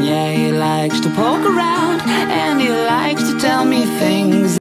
Yeah, he likes to poke around and he likes to tell me things.